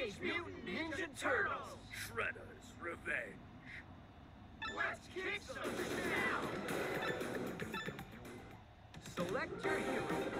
Teenage Mutant Ninja Turtles! Shredder's Revenge. Let's kick some now! Select your hero.